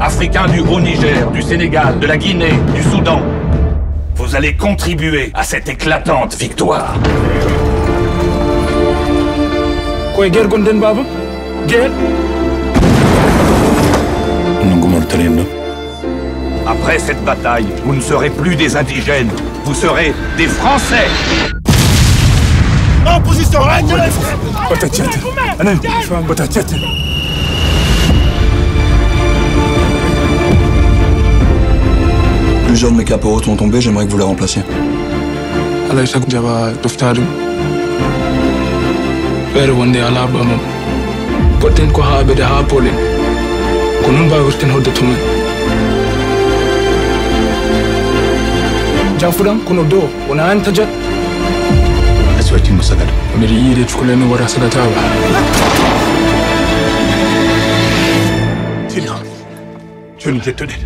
Africains du Haut-Niger, du Sénégal, de la Guinée, du Soudan. Vous allez contribuer à cette éclatante victoire. koye guerre gonɗen baba? Guerre? Après cette bataille, vous ne serez plus des indigènes, vous serez des Français. en position Plusieurs de mes caporaux sont tombés, j'aimerais que vous les remplaciez. alay sago jaɓa toftadum feere wonde ala ɓamam poɗɗen ko haaɓede ha polen ko noon mbawirten hodde tumen jafuɗam kono dow wona an tajat asiwatimmo sagata mbiɗa yiide cukaleni wara sagatawa silence joni jettoɗen